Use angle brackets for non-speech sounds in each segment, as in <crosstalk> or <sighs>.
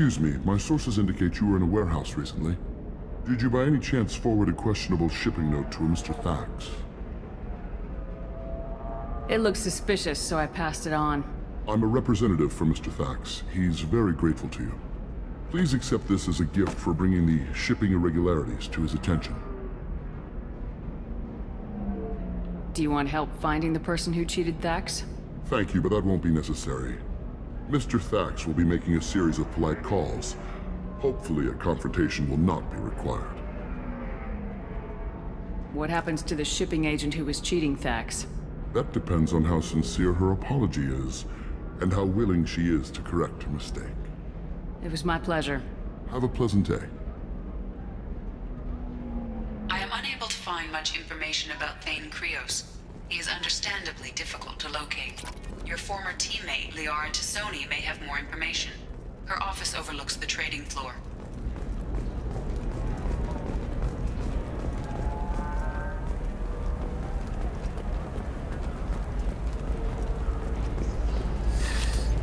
Excuse me, my sources indicate you were in a warehouse recently. Did you by any chance forward a questionable shipping note to a Mr. Thax? It looked suspicious, so I passed it on. I'm a representative for Mr. Thax. He's very grateful to you. Please accept this as a gift for bringing the shipping irregularities to his attention. Do you want help finding the person who cheated Thax? Thank you, but that won't be necessary. Mr. Thax will be making a series of polite calls. Hopefully a confrontation will not be required. What happens to the shipping agent who was cheating Thax? That depends on how sincere her apology is, and how willing she is to correct her mistake. It was my pleasure. Have a pleasant day. I am unable to find much information about Thane Krios. He is understandably difficult to locate. Your former teammate, Liara T'Soni, may have more information. Her office overlooks the trading floor.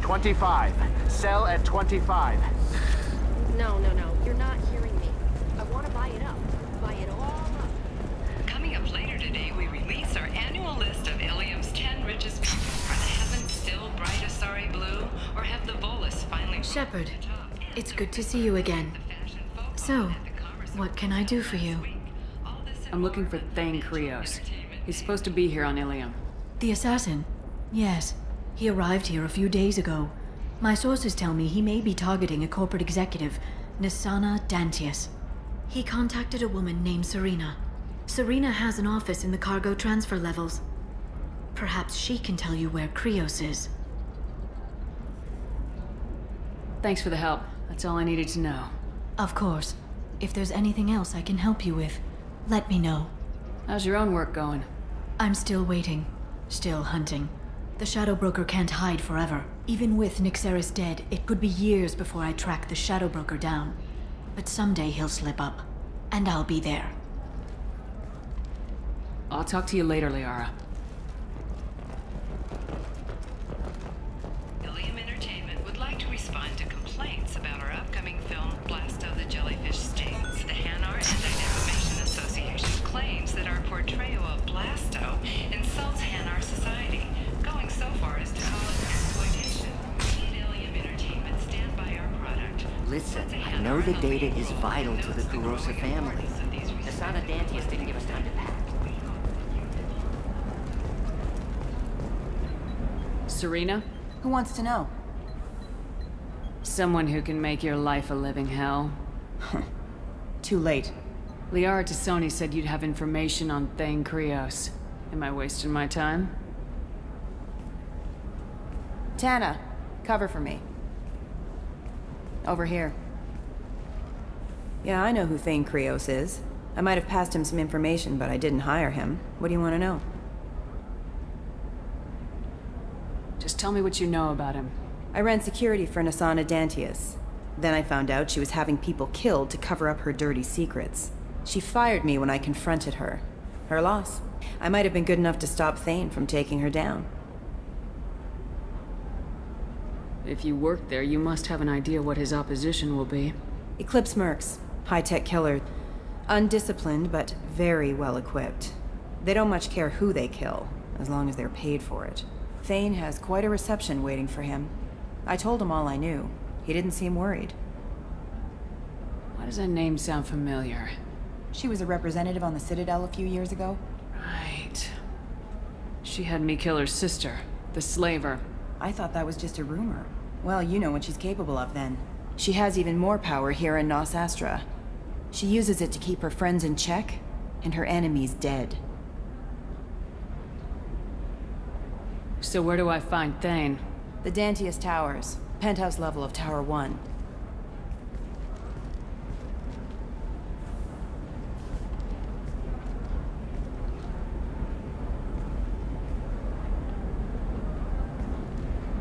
Twenty-five. Sell at twenty-five. No, no, no. You're not hearing still bright Asari blue? Or have the Volus finally Shepard, it's good to see you again. So, what can I do for you? I'm looking for Thane Krios. He's supposed to be here on Illium. The assassin? Yes. He arrived here a few days ago. My sources tell me he may be targeting a corporate executive, Nassana Dantius. He contacted a woman named Seryna. Seryna has an office in the cargo transfer levels. Perhaps she can tell you where Krios is. Thanks for the help. That's all I needed to know. Of course. If there's anything else I can help you with, let me know. How's your own work going? I'm still waiting. Still hunting. The Shadow Broker can't hide forever. Even with Nyxeris dead, it could be years before I track the Shadow Broker down. But someday he'll slip up. And I'll be there. I'll talk to you later, Liara. The data is vital to the Kurosa family. Nassana Dantius didn't give us time to pack. Seryna? Who wants to know? Someone who can make your life a living hell. <laughs> Too late. Liara T'Soni said you'd have information on Thane Krios. Am I wasting my time? Tana, cover for me. Over here. Yeah, I know who Thane Krios is. I might have passed him some information, but I didn't hire him. What do you want to know? Just tell me what you know about him. I ran security for Nassana Dantius. Then I found out she was having people killed to cover up her dirty secrets. She fired me when I confronted her. Her loss. I might have been good enough to stop Thane from taking her down. If you work there, you must have an idea what his opposition will be. Eclipse Mercs. High-tech killer. Undisciplined, but very well equipped. They don't much care who they kill, as long as they're paid for it. Thane has quite a reception waiting for him. I told him all I knew. He didn't seem worried. Why does that name sound familiar? She was a representative on the Citadel a few years ago. Right. She had me kill her sister, the slaver. I thought that was just a rumor. Well, you know what she's capable of then. She has even more power here in Nos Astra. She uses it to keep her friends in check, and her enemies dead. So where do I find Thane? The Dantius Towers, penthouse level of Tower 1.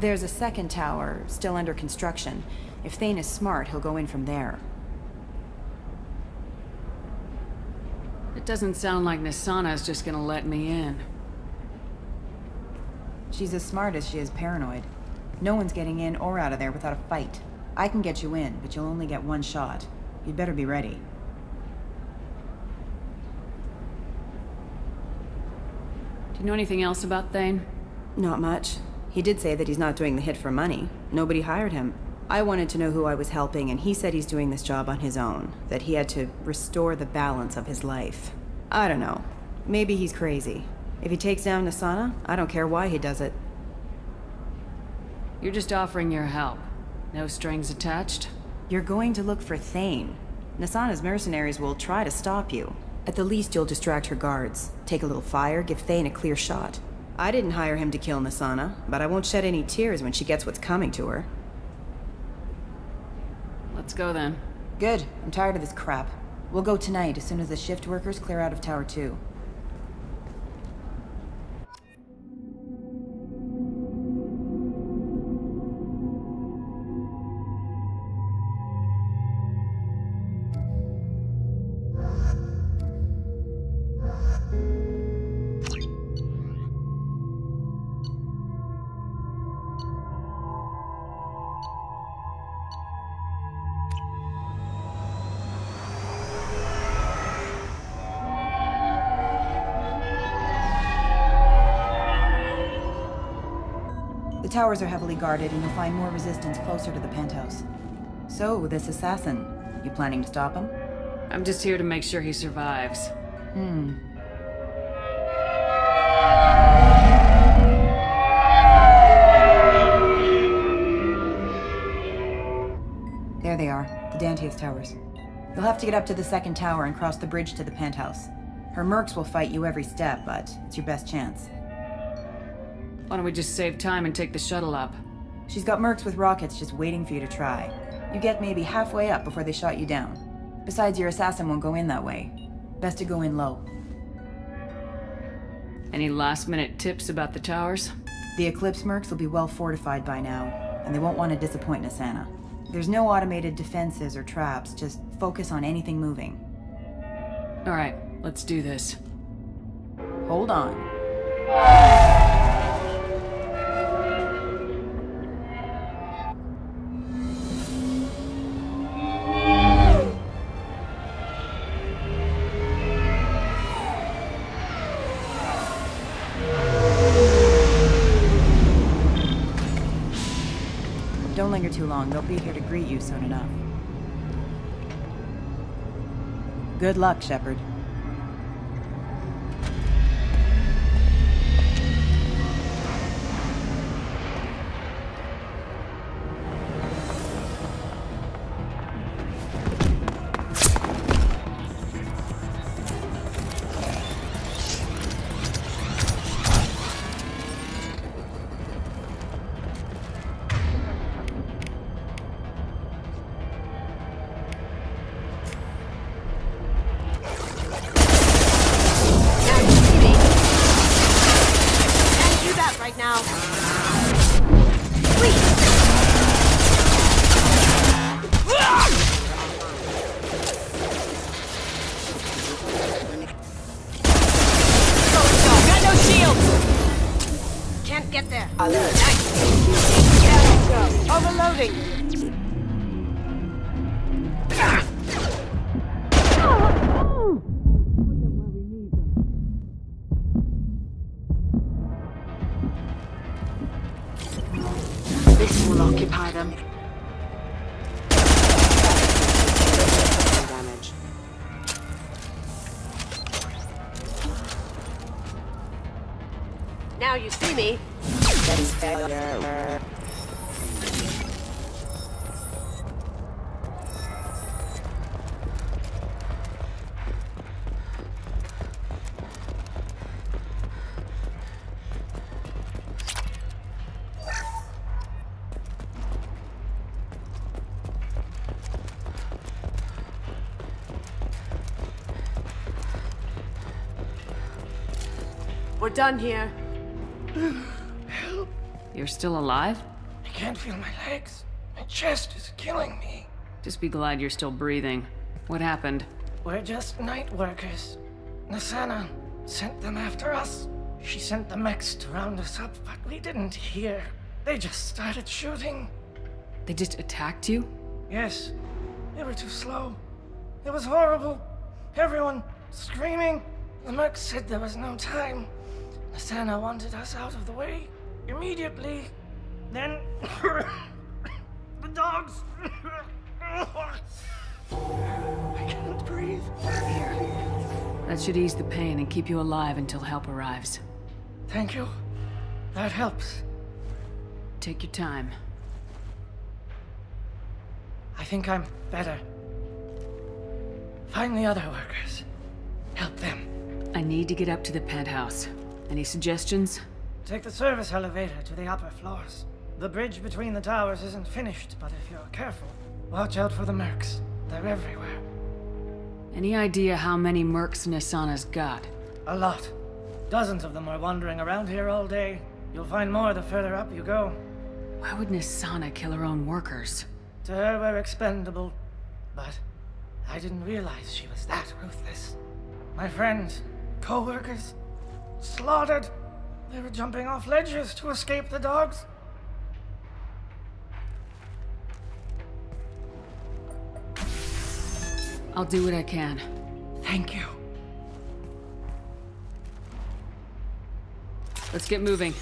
There's a second tower, still under construction. If Thane is smart, he'll go in from there. Doesn't sound like Nassana is just gonna let me in. She's as smart as she is paranoid. No one's getting in or out of there without a fight. I can get you in, but you'll only get one shot. You'd better be ready. Do you know anything else about Thane? Not much. He did say that he's not doing the hit for money. Nobody hired him. I wanted to know who I was helping, and he said he's doing this job on his own. That he had to restore the balance of his life. I don't know. Maybe he's crazy. If he takes down Nassana, I don't care why he does it. You're just offering your help. No strings attached? You're going to look for Thane. Nassana's mercenaries will try to stop you. At the least, you'll distract her guards. Take a little fire, give Thane a clear shot. I didn't hire him to kill Nassana, but I won't shed any tears when she gets what's coming to her. Let's go then. Good. I'm tired of this crap. We'll go tonight as soon as the shift workers clear out of Tower 2. Towers are heavily guarded, and you'll find more resistance closer to the penthouse. So, this assassin, you planning to stop him? I'm just here to make sure he survives. Hmm. There they are, the Dantius Towers. You'll have to get up to the second tower and cross the bridge to the penthouse. Her mercs will fight you every step, but it's your best chance. Why don't we just save time and take the shuttle up? She's got mercs with rockets just waiting for you to try. You get maybe halfway up before they shot you down. Besides, your assassin won't go in that way. Best to go in low. Any last minute tips about the towers? The Eclipse mercs will be well fortified by now, and they won't want to disappoint Nassana. There's no automated defenses or traps, just focus on anything moving. Alright, let's do this. Hold on. Too long. They'll be here to greet you soon enough. Good luck, Shepard. Occupy them. Done here. Help! <sighs> You're still alive? I can't feel my legs. My chest is killing me. Just be glad you're still breathing. What happened? We're just night workers. Nassana sent them after us. She sent the mechs to round us up, but we didn't hear. They just started shooting. They just attacked you? Yes, they were too slow. It was horrible. Everyone screaming. The merc said there was no time. Nassana wanted us out of the way immediately. Then <coughs> the dogs. <coughs> I can't breathe. That should ease the pain and keep you alive until help arrives. Thank you. That helps. Take your time. I think I'm better. Find the other workers. Help them. I need to get up to the penthouse. Any suggestions? Take the service elevator to the upper floors. The bridge between the towers isn't finished, but if you're careful, watch out for the mercs. They're everywhere. Any idea how many mercs Nassana's got? A lot. Dozens of them are wandering around here all day. You'll find more the further up you go. Why would Nassana kill her own workers? To her, we're expendable. But I didn't realize she was that ruthless. My friends, co-workers, slaughtered. They were jumping off ledges to escape the dogs. I'll do what I can. Thank you. Let's get moving.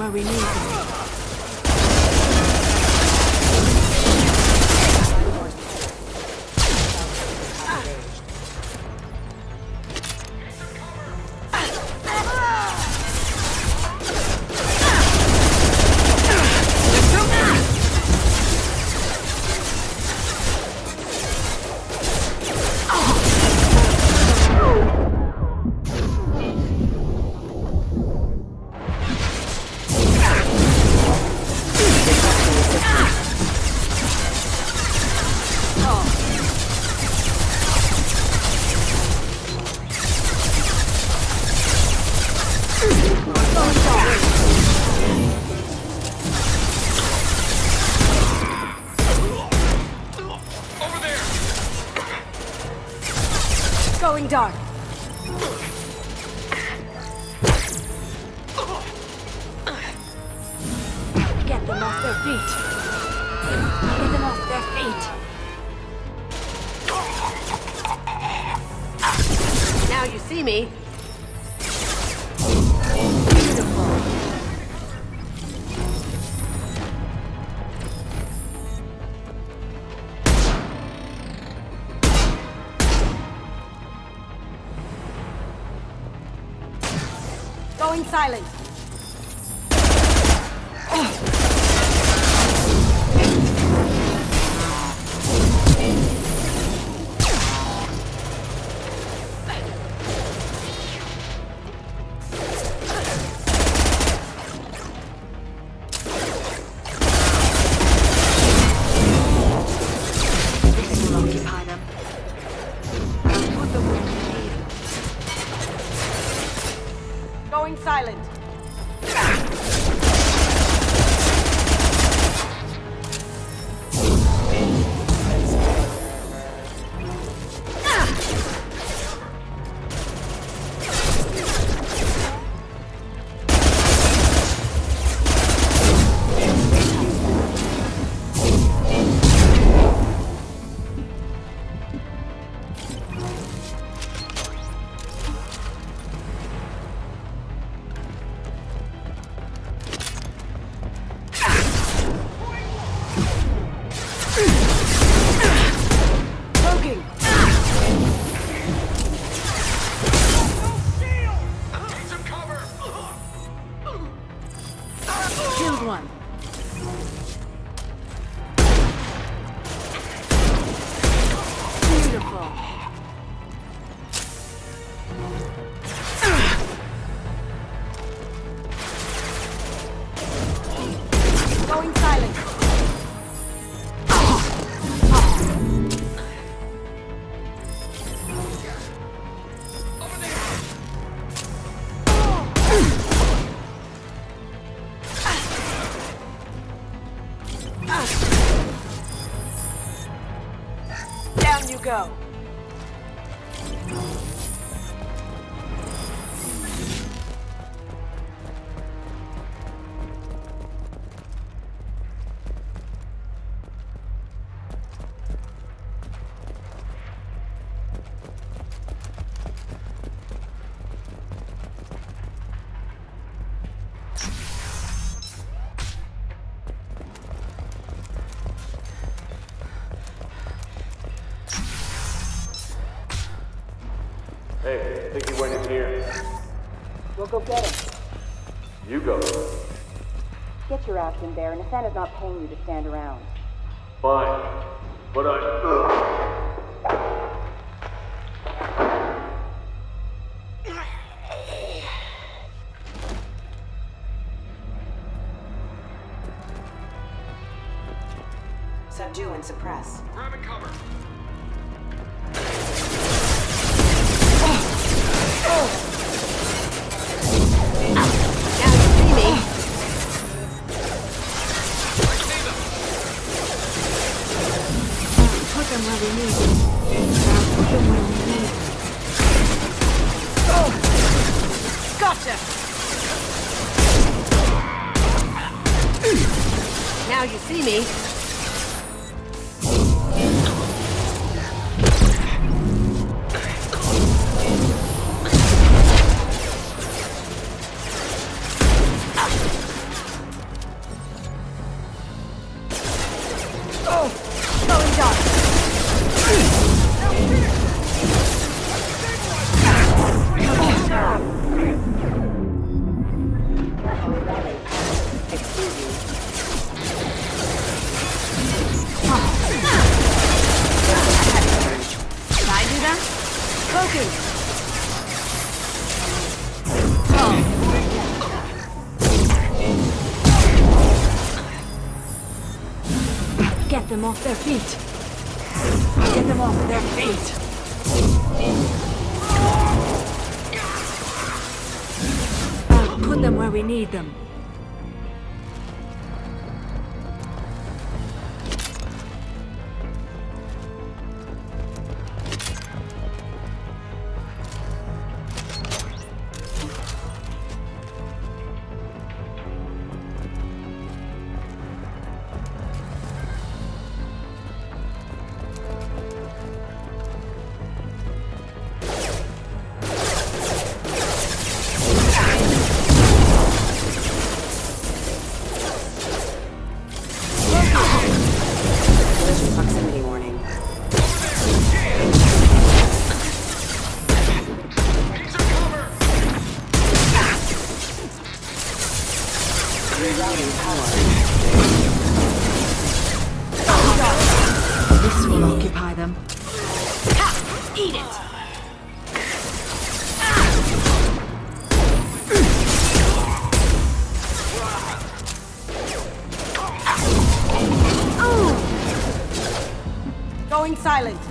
Where we need going silent. go get him. You go. Get your ass in there. Nassana's not paying you to stand around. Fine. But I... Going dark. off their feet. Get them off their feet. I'll put them where we need them. will occupy them. Ha! Eat it! going silent.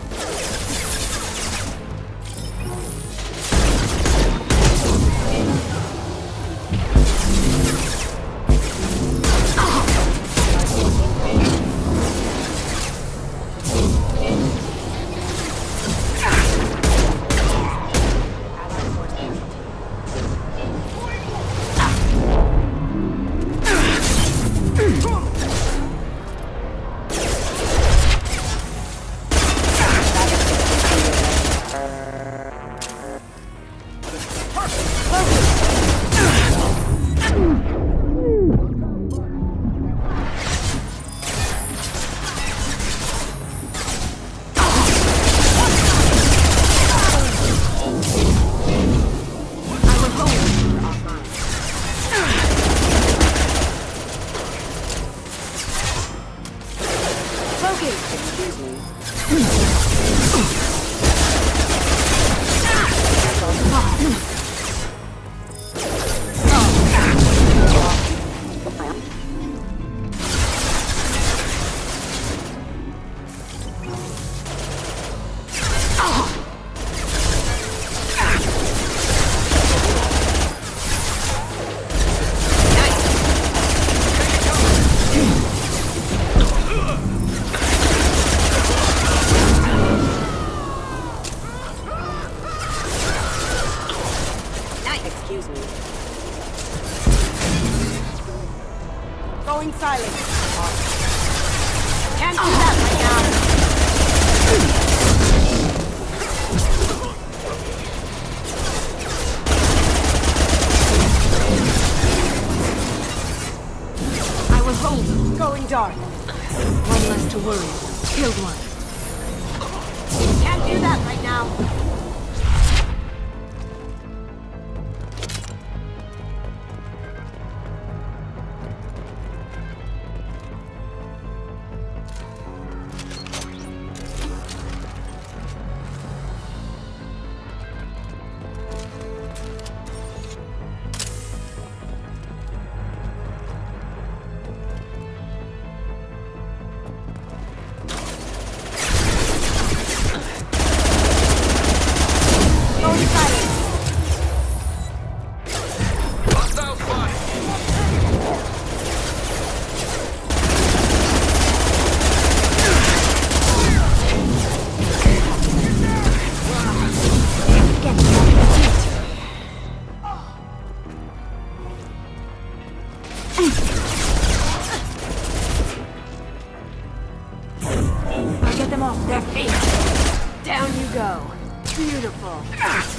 Beautiful.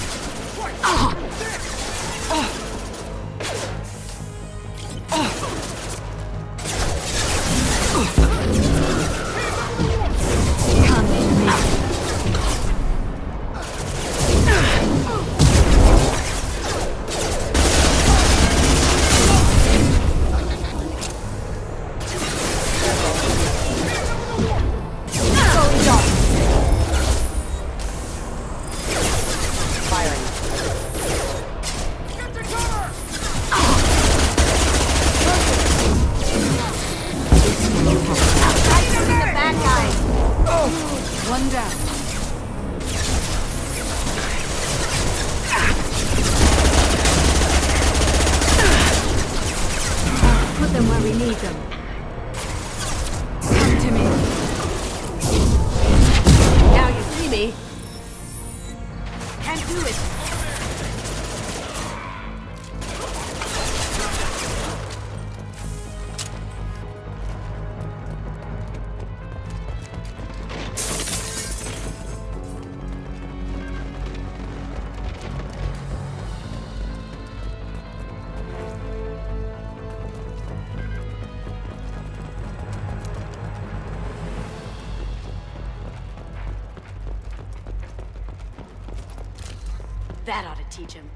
That ought to teach him.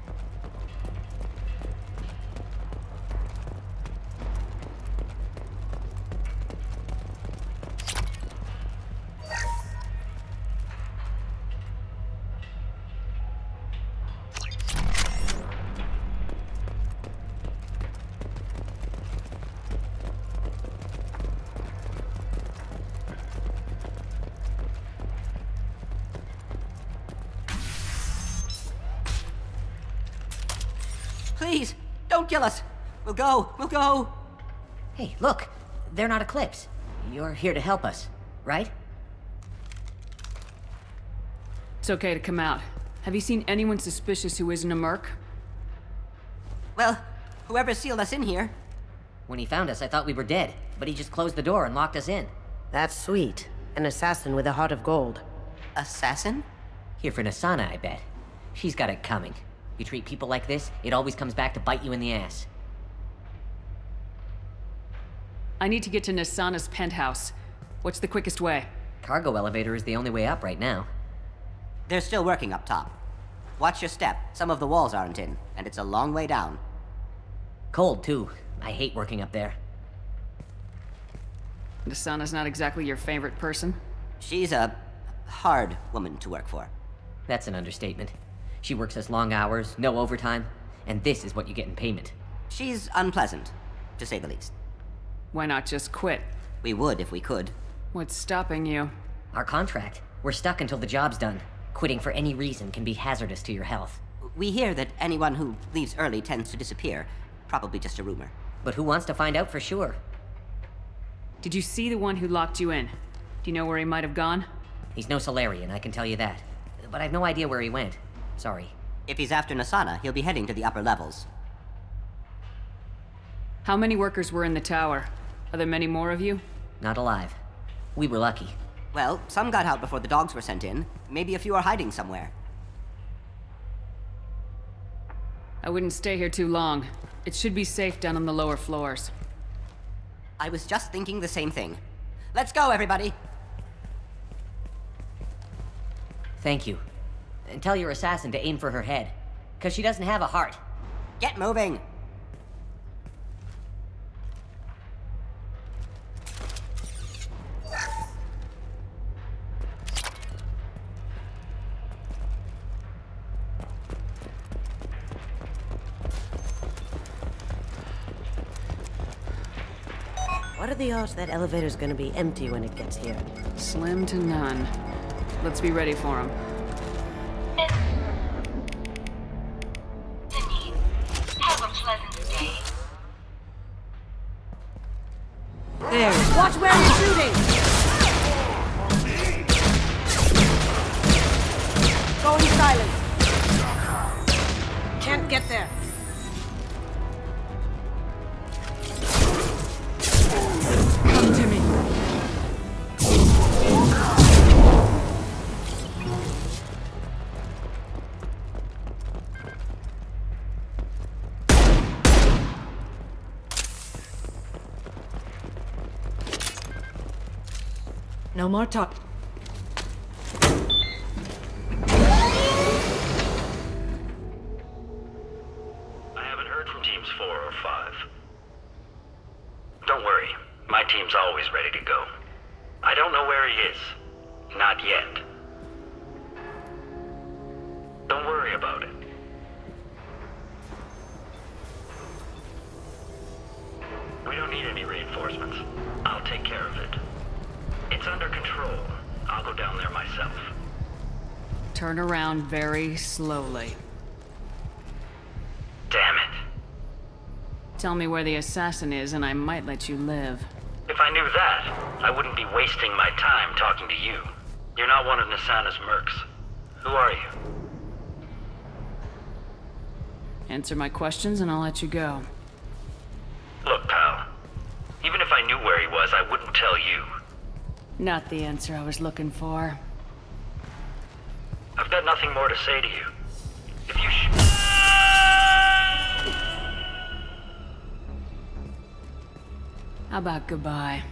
Don't kill us. We'll go, we'll go. Hey, look. They're not Eclipse. You're here to help us, right? It's okay to come out. Have you seen anyone suspicious who isn't a merc? Well, whoever sealed us in here. When he found us, I thought we were dead, but he just closed the door and locked us in. That's sweet. An assassin with a heart of gold. Assassin? Here for Nassana, I bet. She's got it coming. You treat people like this, it always comes back to bite you in the ass. I need to get to Nassana's penthouse. What's the quickest way? Cargo elevator is the only way up right now. They're still working up top. Watch your step. Some of the walls aren't in, and it's a long way down. Cold, too. I hate working up there. Nassana's not exactly your favorite person? She's a hard woman to work for. That's an understatement. She works us long hours, no overtime, and this is what you get in payment. She's unpleasant, to say the least. Why not just quit? We would if we could. What's stopping you? Our contract. We're stuck until the job's done. Quitting for any reason can be hazardous to your health. We hear that anyone who leaves early tends to disappear. Probably just a rumor. But who wants to find out for sure? Did you see the one who locked you in? Do you know where he might have gone? He's no Salarian, I can tell you that. But I've no idea where he went. Sorry. If he's after Nassana, he'll be heading to the upper levels. How many workers were in the tower? Are there many more of you? Not alive. We were lucky. Well, some got out before the dogs were sent in. Maybe a few are hiding somewhere. I wouldn't stay here too long. It should be safe down on the lower floors. I was just thinking the same thing. Let's go, everybody! Thank you. And tell your assassin to aim for her head. Because she doesn't have a heart. Get moving! What are the odds that elevator's gonna be empty when it gets here? Slim to none. Let's be ready for him. Watch where you're shooting! Going silent. Can't get there. No more talk. Very slowly. Damn it. Tell me where the assassin is, and I might let you live. If I knew that, I wouldn't be wasting my time talking to you. You're not one of Nassana's mercs. Who are you? Answer my questions, and I'll let you go. Look, pal. Even if I knew where he was, I wouldn't tell you. Not the answer I was looking for. I've got nothing more to say to you. If you How about goodbye?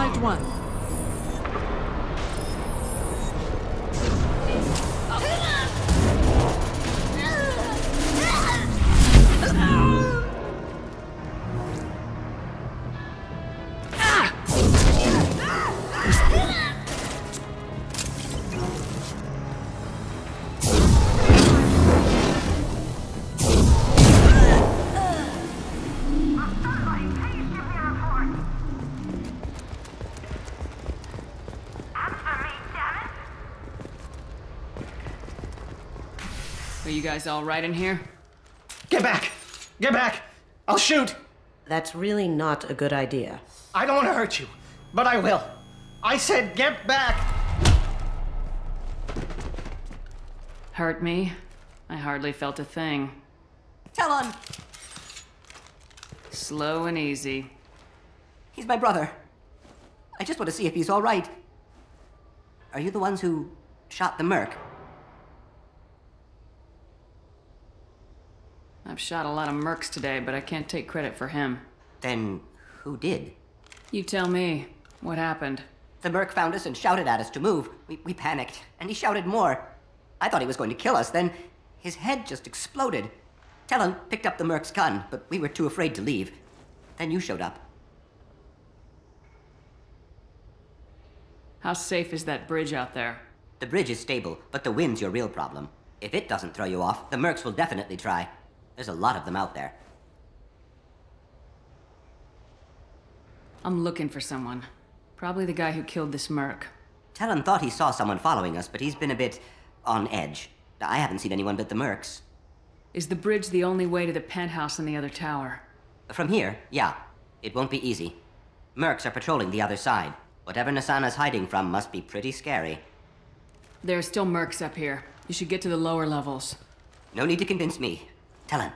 One. Guys all right in here? Get back! Get back! I'll shoot! That's really not a good idea. I don't want to hurt you, but I will. I said get back! Hurt me? I hardly felt a thing. Talon! Slow and easy. He's my brother. I just want to see if he's all right. Are you the ones who shot the merc? I've shot a lot of mercs today, but I can't take credit for him. Then who did? You tell me. What happened? The merc found us and shouted at us to move. We, we panicked, and he shouted more. I thought he was going to kill us, then his head just exploded. Talon picked up the merc's gun, but we were too afraid to leave. Then you showed up. How safe is that bridge out there? The bridge is stable, but the wind's your real problem. If it doesn't throw you off, the mercs will definitely try. There's a lot of them out there. I'm looking for someone. Probably the guy who killed this merc. Talon thought he saw someone following us, but he's been a bit on edge. I haven't seen anyone but the mercs. Is the bridge the only way to the penthouse in the other tower? From here, yeah. It won't be easy. Mercs are patrolling the other side. Whatever Nassana's hiding from must be pretty scary. There are still mercs up here. You should get to the lower levels. No need to convince me. Talon,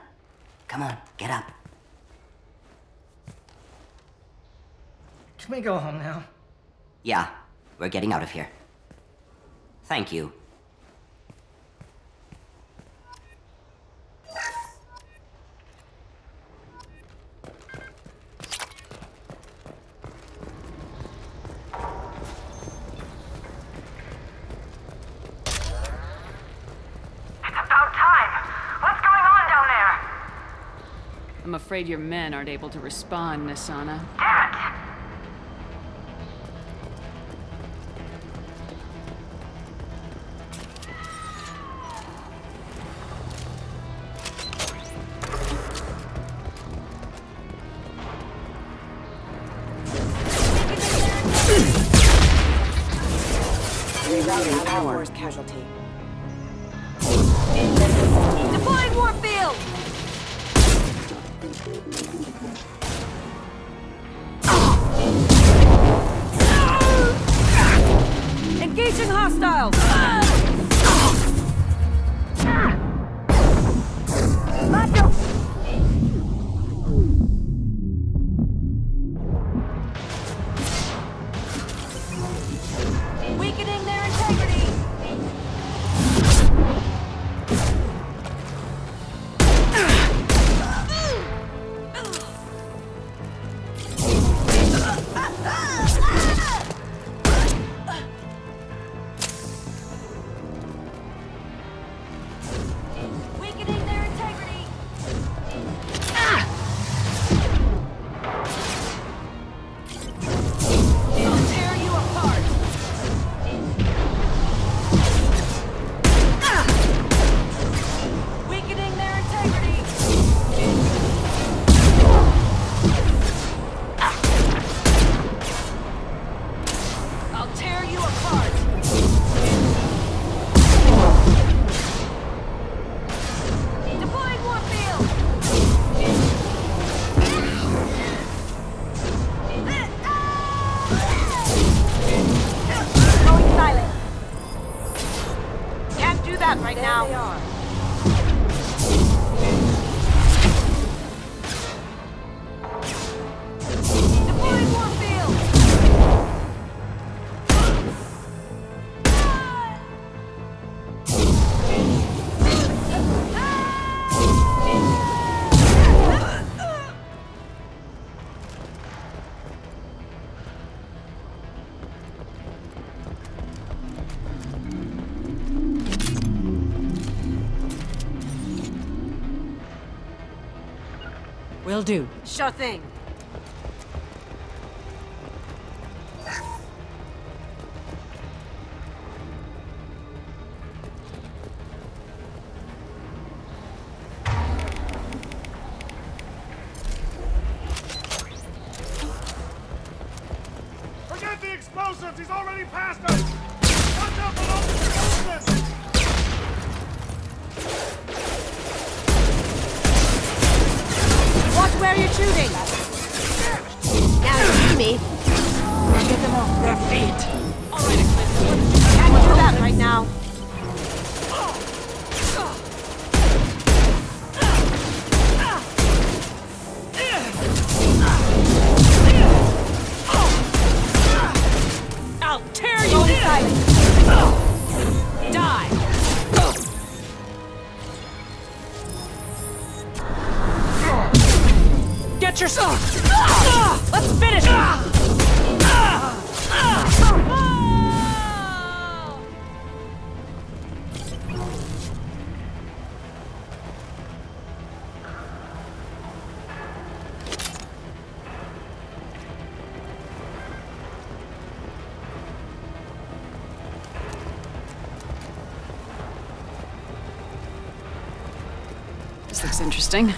come on, get up. Can we go home now? Yeah, we're getting out of here. Thank you. It's about time! What's going on down there? I'm afraid your men aren't able to respond, Nassana. Damn it! Rerouting Power's casualty. Deploying Warfield! Engaging hostiles! Do. Sure thing. Let's finish. This looks interesting.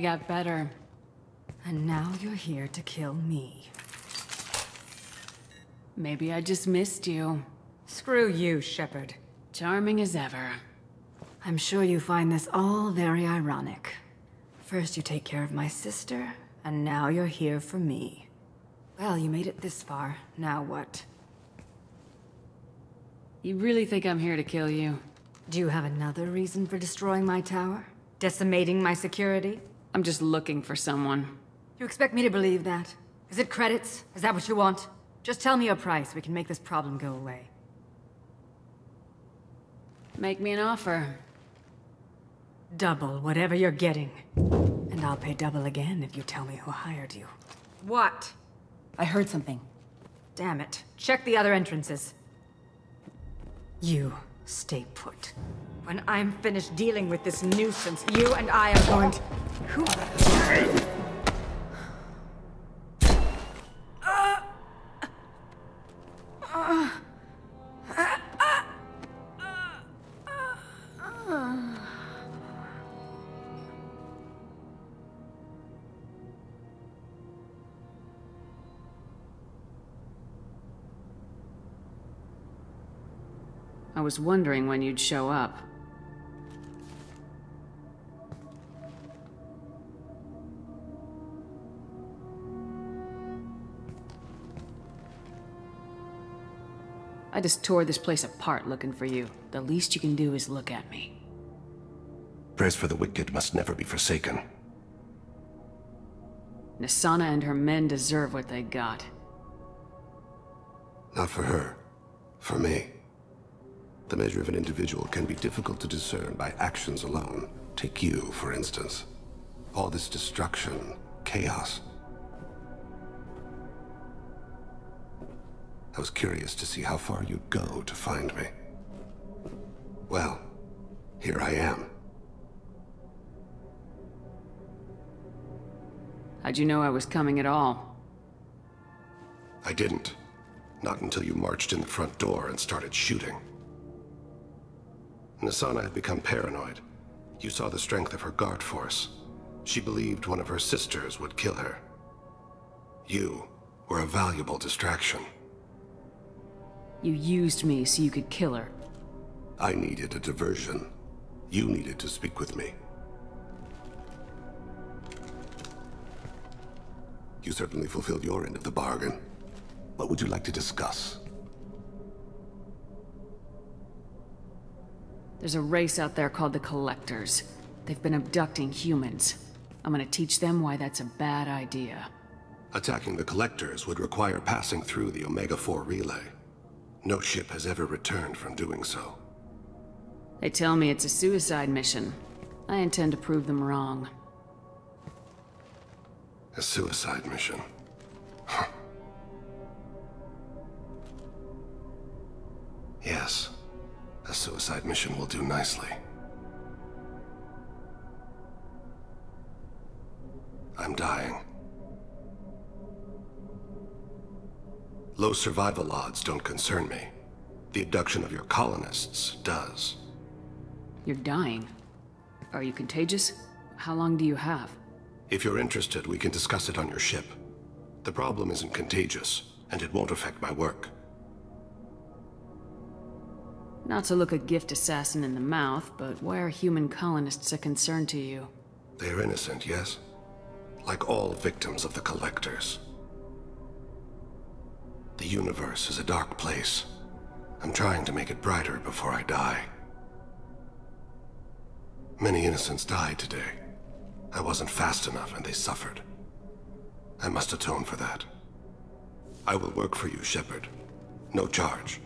I got better. And now you're here to kill me. Maybe I just missed you. Screw you, Shepard. Charming as ever. I'm sure you find this all very ironic. First you take care of my sister, and now you're here for me. Well, you made it this far. Now what? You really think I'm here to kill you? Do you have another reason for destroying my tower? Decimating my security? I'm just looking for someone. You expect me to believe that? Is it credits? Is that what you want? Just tell me your price, we can make this problem go away. Make me an offer. Double whatever you're getting. And I'll pay double again if you tell me who hired you. What? I heard something. Damn it. Check the other entrances. You stay put. When I'm finished dealing with this nuisance, you and I are going to... Who... I was wondering when you'd show up. I just tore this place apart looking for you. The least you can do is look at me. Prayers for the wicked must never be forsaken. Nassana and her men deserve what they got. Not for her. For me. The measure of an individual can be difficult to discern by actions alone. Take you, for instance. All this destruction, chaos. I was curious to see how far you'd go to find me. Well, here I am. How'd you know I was coming at all? I didn't. Not until you marched in the front door and started shooting. Nassana had become paranoid. You saw the strength of her guard force. She believed one of her sisters would kill her. You were a valuable distraction. You used me so you could kill her. I needed a diversion. You needed to speak with me. You certainly fulfilled your end of the bargain. What would you like to discuss? There's a race out there called the Collectors. They've been abducting humans. I'm gonna teach them why that's a bad idea. Attacking the Collectors would require passing through the Omega-4 relay. No ship has ever returned from doing so. They tell me it's a suicide mission. I intend to prove them wrong. A suicide mission. yes. A suicide mission will do nicely. I'm dying. Low survival odds don't concern me. The abduction of your colonists does. You're dying. Are you contagious? How long do you have? If you're interested, we can discuss it on your ship. The problem isn't contagious, and it won't affect my work. Not to look a gift assassin in the mouth, but why are human colonists a concern to you? They're innocent, yes? Like all victims of the Collectors. The universe is a dark place. I'm trying to make it brighter before I die. Many innocents died today. I wasn't fast enough and they suffered. I must atone for that. I will work for you, Shepard. No charge.